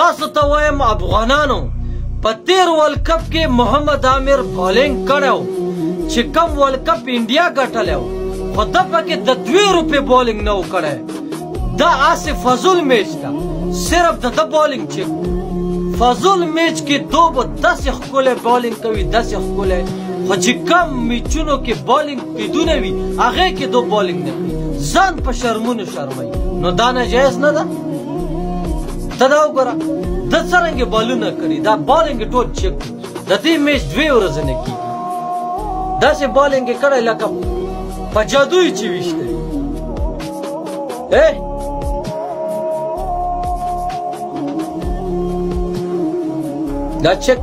تاسو ته وایم افغانانو په تیر ورلډ کپ کې محمد عامر بالینګ کړی و چې کم ورلډ کپ انډیا ګټلی و خو ده پکې د دوې روپې بالینګ نه و کړی دا هسې فضول میچ ده صرف د ده بالینګ چې فضول میچ کې دوبه داسې ښکلی بالینګ کوي داسې ښکلی خو چې کم میچونو کې بالینګ پیدونه وي هغې کې دو بالینګ نه کوي ځان په شرمونو شرموي نو دا ناجایز نه ده ته دا وګوره د څرنګه بالونه کړی دا بالنګ ټول چک د دې میچ دوی ورځې نه کی دا سه بالنګ کړی لکه په جادوی چې وشته اے دا چک